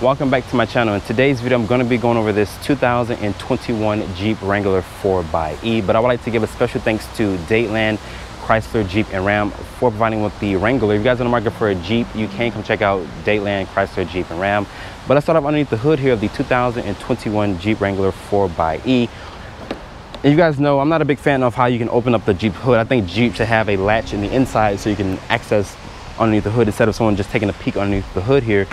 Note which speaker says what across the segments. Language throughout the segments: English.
Speaker 1: welcome back to my channel in today's video i'm going to be going over this 2021 jeep wrangler 4xe but i would like to give a special thanks to Dadeland chrysler jeep and ram for providing with the wrangler if you guys are in the market for a jeep you can come check out Dadeland chrysler jeep and ram but let's start off underneath the hood here of the 2021 jeep wrangler 4xe and you guys know I'm not a big fan of how you can open up the Jeep hood. I think Jeep should have a latch in the inside so you can access underneath the hood instead of someone just taking a peek underneath the hood here.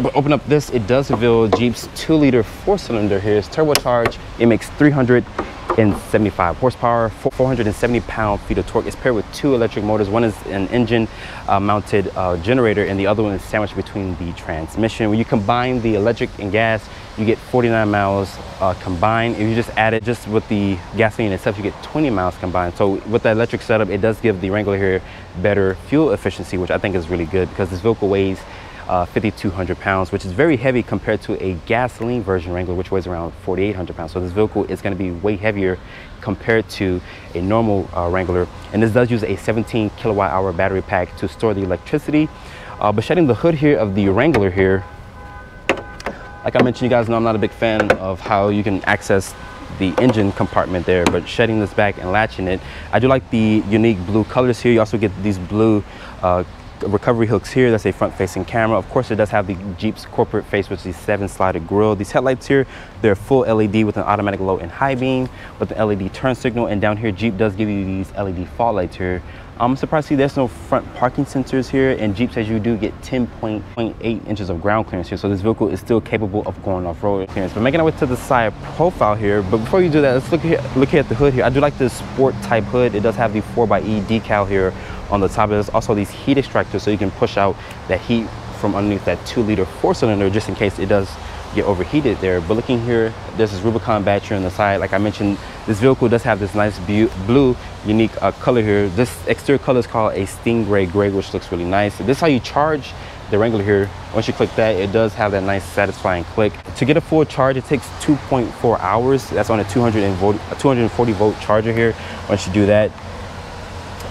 Speaker 1: But open up this, it does reveal Jeep's two liter four cylinder here. It's turbocharged. It makes 375 horsepower, 470 pound feet of torque. It's paired with two electric motors. One is an engine uh, mounted uh, generator and the other one is sandwiched between the transmission. When you combine the electric and gas, you get 49 miles uh, combined. If you just add it just with the gasoline itself, you get 20 miles combined. So with the electric setup, it does give the Wrangler here better fuel efficiency, which I think is really good because this vehicle weighs uh, 5,200 pounds, which is very heavy compared to a gasoline version Wrangler, which weighs around 4,800 pounds. So this vehicle is going to be way heavier compared to a normal uh, Wrangler. And this does use a 17 kilowatt hour battery pack to store the electricity. Uh, but shedding the hood here of the Wrangler here, like I mentioned, you guys know I'm not a big fan of how you can access the engine compartment there, but shedding this back and latching it. I do like the unique blue colors here. You also get these blue uh, recovery hooks here. That's a front facing camera. Of course, it does have the Jeep's corporate face, which is the seven slided grille. These headlights here, they're full LED with an automatic low and high beam with an LED turn signal. And down here, Jeep does give you these LED fog lights here. I'm surprised to see there's no front parking sensors here and Jeep says you do get 10.8 inches of ground clearance here. So this vehicle is still capable of going off-road clearance. But making our way to the side profile here, but before you do that, let's look here, look here at the hood here. I do like this sport type hood. It does have the 4xe decal here on the top. There's also these heat extractors so you can push out that heat from underneath that two liter four cylinder just in case it does get overheated there. But looking here, there's this Rubicon battery on the side. Like I mentioned, this vehicle does have this nice blue, unique uh, color here. This exterior color is called a Stingray Gray, gray, which looks really nice. This is how you charge the Wrangler here. Once you click that, it does have that nice satisfying click. To get a full charge, it takes 2.4 hours. That's on a 240 volt charger here. Once you do that,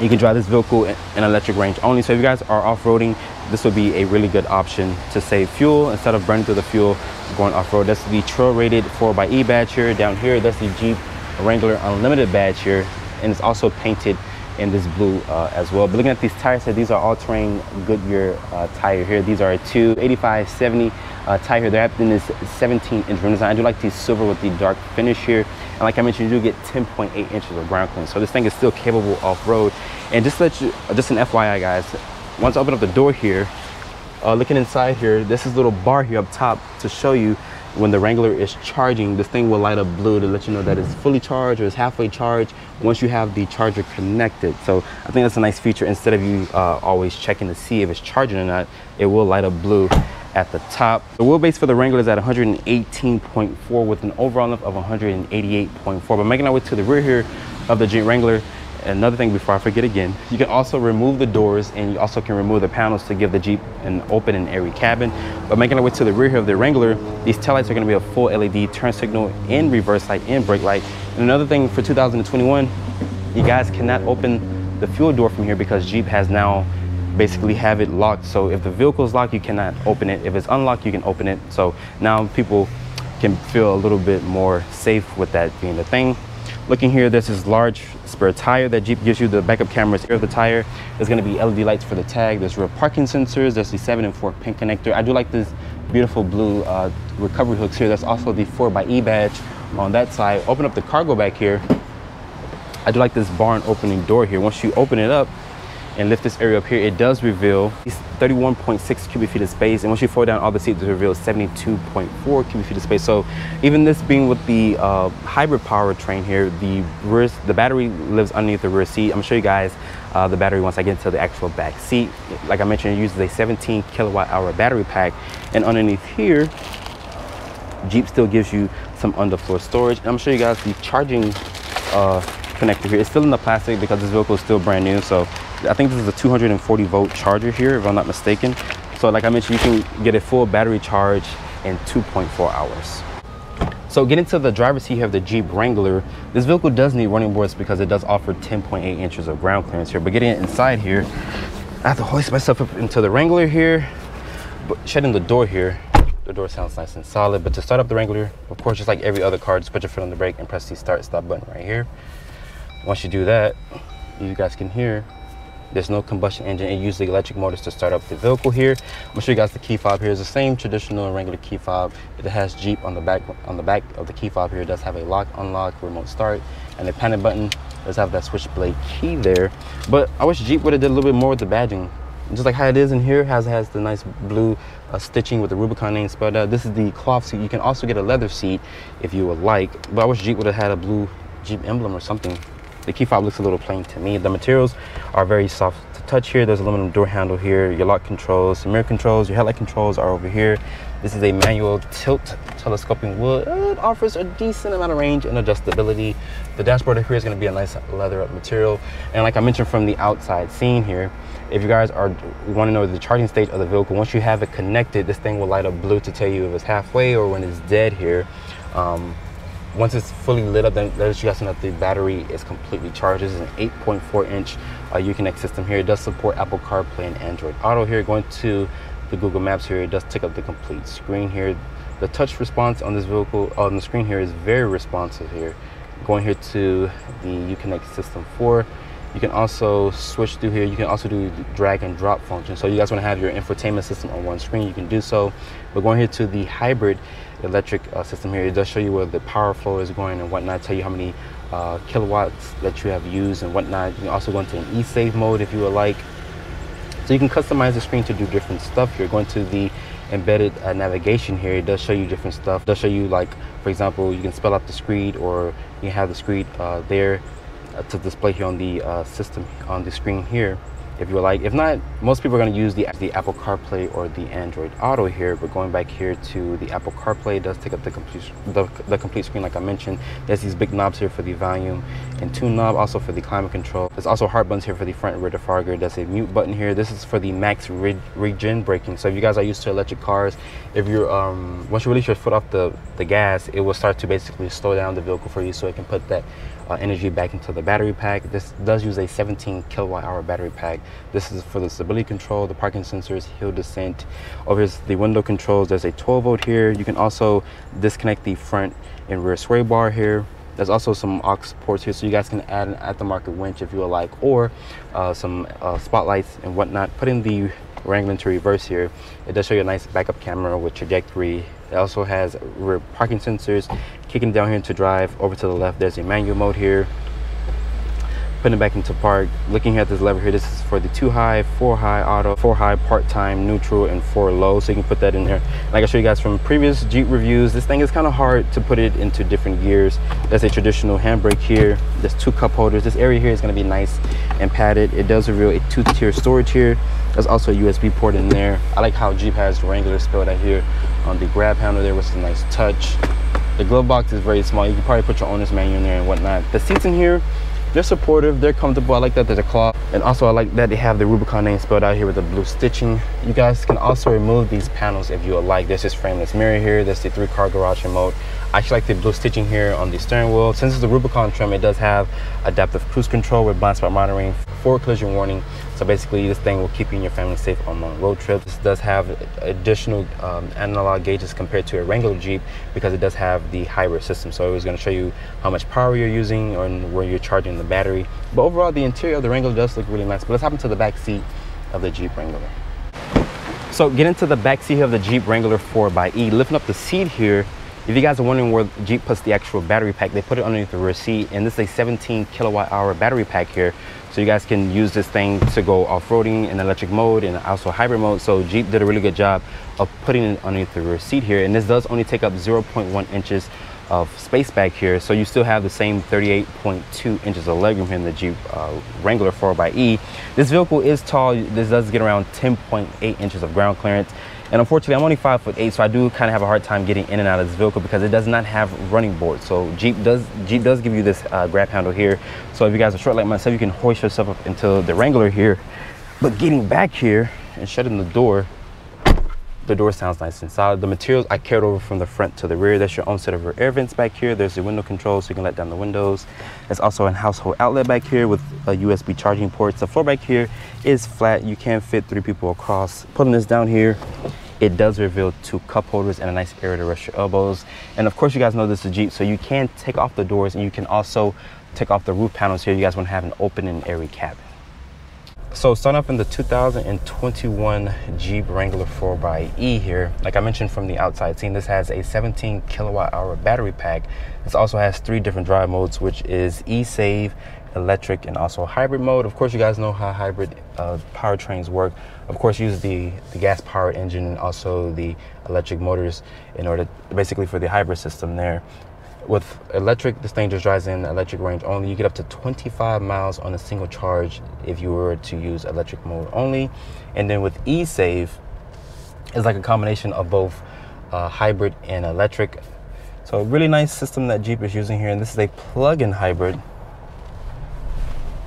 Speaker 1: you can drive this vehicle in electric range only. So if you guys are off-roading, this would be a really good option to save fuel instead of burning through the fuel going off-road. That's the trail rated 4xe badge here. Down here, that's the Jeep Wrangler Unlimited badge here. And it's also painted in this blue uh, as well. But looking at these tires here, these are all-terrain Goodyear uh, tire here. These are a 285 70 uh, tire here. They're in this 17 inch rim design. I do like these silver with the dark finish here. And like I mentioned, you do get 10.8 inches of ground clearance. So this thing is still capable off-road. And just let you, just an FYI guys, once I open up the door here, uh, looking inside here, this is a little bar here up top to show you when the Wrangler is charging, this thing will light up blue to let you know that it's fully charged or it's halfway charged once you have the charger connected. So I think that's a nice feature. Instead of you uh, always checking to see if it's charging or not, it will light up blue at the top. The wheelbase for the Wrangler is at 118.4 with an overall length of 188.4. But making our way to the rear here of the Jeep Wrangler, another thing before I forget again, you can also remove the doors and you also can remove the panels to give the Jeep an open and airy cabin. But making our way to the rear here of the Wrangler, these taillights are gonna be a full LED turn signal and reverse light and brake light. And another thing for 2021, you guys cannot open the fuel door from here because Jeep has now basically have it locked. So if the vehicle is locked, you cannot open it. If it's unlocked, you can open it. So now people can feel a little bit more safe with that being the thing. Looking here, there's this large spare tire that Jeep gives you. The backup cameras here of the tire. There's gonna be LED lights for the tag. There's rear parking sensors. There's the seven and four pin connector. I do like this beautiful blue uh, recovery hooks here. That's also the 4xe badge on that side. Open up the cargo back here. I do like this barn opening door here. Once you open it up, and lift this area up here, it does reveal 31.6 cubic feet of space. And once you fold down all the seats, it reveals 72.4 cubic feet of space. So even this being with the uh, hybrid powertrain here, the rear, the battery lives underneath the rear seat. I'm gonna show you guys uh, the battery once I get into the actual back seat. Like I mentioned, it uses a 17 kilowatt hour battery pack. And underneath here, Jeep still gives you some underfloor storage. And I'm gonna show you guys the charging uh, connector here. It's still in the plastic because this vehicle is still brand new. So I think this is a 240 volt charger here, if I'm not mistaken. So like I mentioned, you can get a full battery charge in 2.4 hours. So getting to the driver's seat here of the Jeep Wrangler, this vehicle does need running boards because it does offer 10.8 inches of ground clearance here. But getting inside here, I have to hoist myself up into the Wrangler here, but shutting the door here, The door sounds nice and solid. But to start up the Wrangler, of course, just like every other car, just put your foot on the brake and press the start stop button right here. Once you do that, you guys can hear there's no combustion engine. It uses the electric motors to start up the vehicle here. I'm gonna show you guys the key fob here. It's the same traditional regular key fob. It has Jeep on the back on the back of the key fob here. It does have a lock, unlock, remote start, and the panic button does have that switchblade key there. But I wish Jeep would have did a little bit more with the badging. Just like how it is in here, has has the nice blue uh, stitching with the Rubicon name spelled out. This is the cloth seat. You can also get a leather seat if you would like. But I wish Jeep would have had a blue Jeep emblem or something the key fob looks a little plain to me. The materials are very soft to touch here. There's aluminum door handle here, your lock controls, mirror controls, your headlight controls are over here. This is a manual tilt telescoping wood. It offers a decent amount of range and adjustability. The dashboard here is gonna be a nice leather up material. And like I mentioned from the outside scene here, if you guys are want to know the charging state of the vehicle, once you have it connected, this thing will light up blue to tell you if it's halfway or when it's dead here. Um, once it's fully lit up, then let you guys know that the battery is completely charged. This is an 8.4 inch uh, Uconnect system here. It does support Apple CarPlay and Android Auto here. Going to the Google Maps here, it does take up the complete screen here. The touch response on this vehicle, on the screen here is very responsive here. Going here to the Uconnect System 4, you can also switch through here. You can also do drag and drop function. So you guys want to have your infotainment system on one screen, you can do so. But going here to the hybrid electric uh, system here, it does show you where the power flow is going and whatnot, tell you how many uh, kilowatts that you have used and whatnot. You can also go into an e-save mode if you would like. So you can customize the screen to do different stuff. You're going to the embedded uh, navigation here. It does show you different stuff. It does show you like, for example, you can spell out the screen or you have the screen uh, there to display here on the uh, system on the screen here if you like. If not, most people are going to use the, the Apple CarPlay or the Android Auto here, but going back here to the Apple CarPlay does take up the complete, the, the complete screen like I mentioned. There's these big knobs here for the volume and tune knob, also for the climate control. There's also hard buttons here for the front rear defogger. There's a mute button here. This is for the max regen braking. So if you guys are used to electric cars, if you're, um, once you release your foot off the, the gas, it will start to basically slow down the vehicle for you so it can put that uh, energy back into the battery pack. This does use a 17 kilowatt hour battery pack. This is for the stability control, the parking sensors, hill descent. Over here's the window controls. There's a 12 volt here. You can also disconnect the front and rear sway bar here. There's also some aux ports here, so you guys can add an aftermarket winch if you would like, or uh, some uh, spotlights and whatnot. Put in the Wrangler to reverse here. It does show you a nice backup camera with trajectory. It also has rear parking sensors. Kicking down here to drive over to the left, there's a manual mode here putting it back into park. Looking at this lever here this is for the two high four high auto four high part-time neutral and four low. So you can put that in there. Like i showed you guys from previous jeep reviews this thing is kind of hard to put it into different gears. There's a traditional handbrake here. There's two cup holders. This area here is going to be nice and padded. It does reveal a two-tier storage here. There's also a usb port in there. I like how jeep has wrangler spelled out here on the grab handle there which is a nice touch. The glove box is very small. You can probably put your owner's manual in there and whatnot. The seats in here they're supportive they're comfortable i like that there's a cloth and also i like that they have the rubicon name spelled out here with the blue stitching. You guys can also remove these panels if you would like. There's this frameless mirror here there's the three car garage remote. I actually like the blue stitching here on the steering wheel. Since it's the rubicon trim it does have adaptive cruise control with blind spot monitoring forward collision warning so basically this thing will keep you and your family safe on long road trips. This does have additional um, analog gauges compared to a Wrangler Jeep because it does have the hybrid system. So it was gonna show you how much power you're using and where you're charging the battery. But overall, the interior of the Wrangler does look really nice. But let's hop into the back seat of the Jeep Wrangler. So get into the back seat of the Jeep Wrangler 4xE. Lifting up the seat here, if you guys are wondering where Jeep puts the actual battery pack, they put it underneath the rear seat, and this is a 17 kilowatt hour battery pack here. So you guys can use this thing to go off-roading in electric mode and also hybrid mode. So Jeep did a really good job of putting it underneath the rear seat here. And this does only take up 0.1 inches of space back here. So you still have the same 38.2 inches of legroom here in the Jeep uh, Wrangler 4xE. This vehicle is tall. This does get around 10.8 inches of ground clearance. And unfortunately, I'm only five foot eight, so I do kind of have a hard time getting in and out of this vehicle because it does not have running boards. So Jeep does Jeep does give you this uh, grab handle here. So if you guys are short like myself, you can hoist yourself up into the Wrangler here. But getting back here and shutting the door, the door sounds nice and solid. The materials I carried over from the front to the rear. That's your own set of rear air vents back here. There's the window control so you can let down the windows. There's also a household outlet back here with a USB charging port. The floor back here is flat. You can fit three people across. Putting this down here, it does reveal two cup holders and a nice area to rest your elbows. And of course, you guys know this is a Jeep, so you can take off the doors and you can also take off the roof panels here. You guys want to have an open and airy cabin. So starting off in the 2021 Jeep Wrangler 4xE here, like I mentioned from the outside scene, this has a 17 kilowatt hour battery pack. This also has three different drive modes, which is e-save, electric, and also hybrid mode. Of course, you guys know how hybrid uh, powertrains work. Of course, use the, the gas powered engine and also the electric motors in order basically for the hybrid system there. With electric, this thing just drives in electric range only. You get up to 25 miles on a single charge if you were to use electric mode only. And then with e-save, it's like a combination of both uh, hybrid and electric. So a really nice system that Jeep is using here. And this is a plug-in hybrid.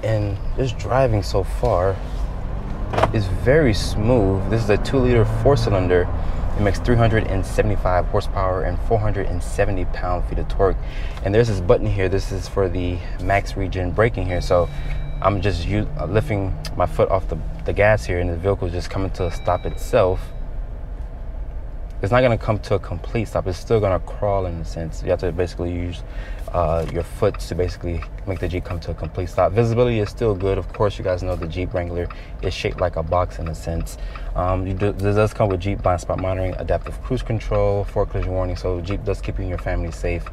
Speaker 1: And just driving so far is very smooth. This is a two liter four cylinder it makes 375 horsepower and 470 pound feet of torque. And there's this button here. This is for the max regen braking here. So I'm just lifting my foot off the, the gas here and the vehicle is just coming to a stop itself it's not going to come to a complete stop. It's still going to crawl in a sense. You have to basically use uh, your foot to basically make the Jeep come to a complete stop. Visibility is still good. Of course, you guys know the Jeep Wrangler is shaped like a box in a sense. Um, do, this does come with Jeep blind spot monitoring, adaptive cruise control, forward collision warning. So Jeep does keep you and your family safe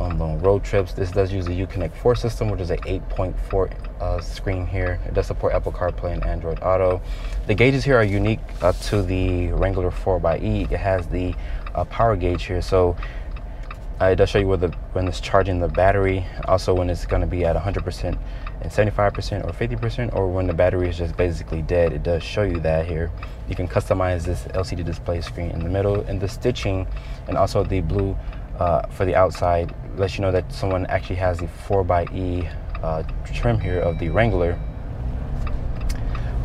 Speaker 1: on long road trips. This does use the Uconnect 4 system, which is a 8.4 uh, screen here. It does support Apple CarPlay and Android Auto. The gauges here are unique uh, to the Wrangler 4xE. It has the uh, power gauge here, so uh, it does show you the when it's charging the battery, also when it's going to be at 100% and 75% or 50%, or when the battery is just basically dead. It does show you that here. You can customize this LCD display screen in the middle, and the stitching, and also the blue uh, for the outside lets you know that someone actually has the 4xE uh, trim here of the Wrangler.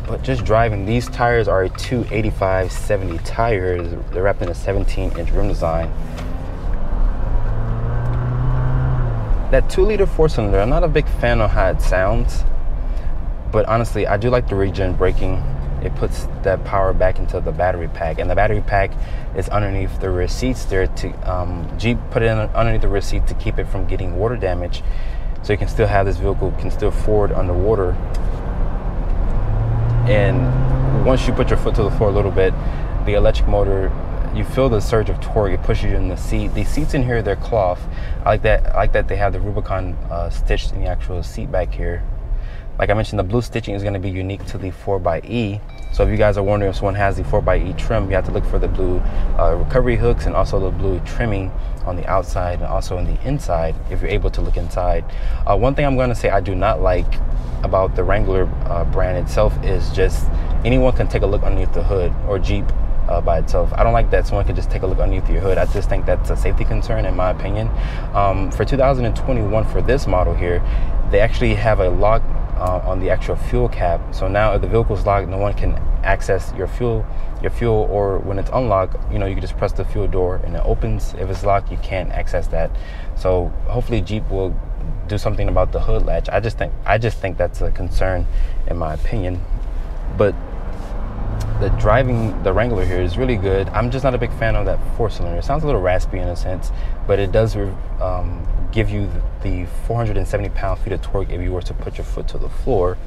Speaker 1: But just driving, these tires are a 285 70 tires. They're wrapped in a 17 inch rim design. That 2 liter 4 cylinder, I'm not a big fan of how it sounds. But honestly, I do like the regen braking it puts that power back into the battery pack. And the battery pack is underneath the receipts there to um, jeep put it in underneath the receipt to keep it from getting water damage. So you can still have this vehicle can still forward underwater. And once you put your foot to the floor a little bit the electric motor you feel the surge of torque. It pushes you in the seat. The seats in here they're cloth. I like that i like that they have the rubicon uh, stitched in the actual seat back here like I mentioned, the blue stitching is going to be unique to the 4xE. So if you guys are wondering if someone has the 4xE trim, you have to look for the blue uh, recovery hooks and also the blue trimming on the outside and also on the inside if you're able to look inside. Uh, one thing I'm going to say I do not like about the Wrangler uh, brand itself is just anyone can take a look underneath the hood or Jeep uh, by itself. I don't like that someone can just take a look underneath your hood. I just think that's a safety concern in my opinion. Um, for 2021 for this model here, they actually have a lock uh, on the actual fuel cap. So now if the vehicle is locked, no one can access your fuel, your fuel, or when it's unlocked, you know, you can just press the fuel door and it opens. If it's locked, you can't access that. So hopefully Jeep will do something about the hood latch. I just think I just think that's a concern in my opinion. But the driving the Wrangler here is really good. I'm just not a big fan of that four cylinder. It sounds a little raspy in a sense, but it does um, give you the 470 pound feet of torque if you were to put your foot to the floor.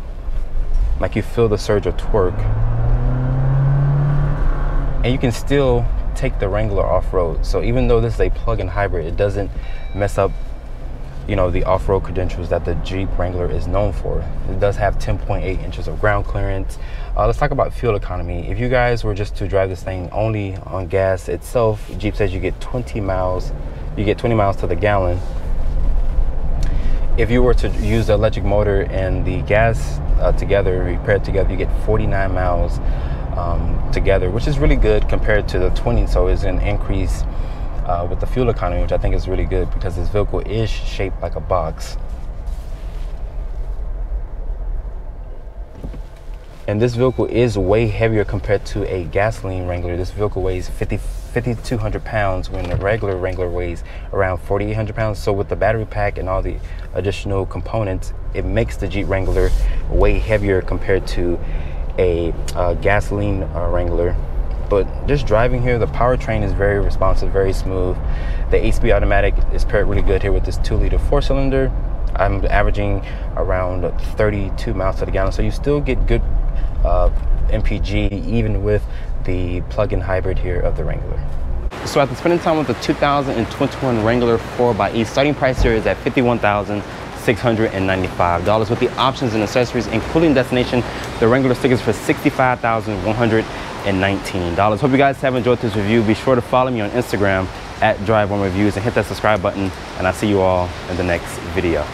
Speaker 1: Like you feel the surge of torque. And you can still take the Wrangler off road. So even though this is a plug in hybrid, it doesn't mess up you know the off-road credentials that the Jeep Wrangler is known for. It does have 10.8 inches of ground clearance. Uh, let's talk about fuel economy. If you guys were just to drive this thing only on gas itself, Jeep says you get 20 miles, you get 20 miles to the gallon. If you were to use the electric motor and the gas uh, together, paired together, you get 49 miles um, together, which is really good compared to the 20. So it's an increase uh, with the fuel economy, which I think is really good because this vehicle is shaped like a box. And this vehicle is way heavier compared to a gasoline Wrangler. This vehicle weighs 50, 5,200 pounds when the regular Wrangler weighs around 4,800 pounds. So with the battery pack and all the additional components, it makes the Jeep Wrangler way heavier compared to a uh, gasoline uh, Wrangler. But just driving here, the powertrain is very responsive, very smooth. The 8-speed automatic is paired really good here with this 2-liter 4-cylinder. I'm averaging around 32 miles to the gallon, so you still get good uh, MPG even with the plug-in hybrid here of the Wrangler. So after spending time with the 2021 Wrangler 4xE, starting price here is at 51,000. $695 with the options and accessories including destination the Wrangler stickers for $65,119 hope you guys have enjoyed this review. Be sure to follow me on Instagram at Drive On Reviews and hit that subscribe button and I'll see you all in the next video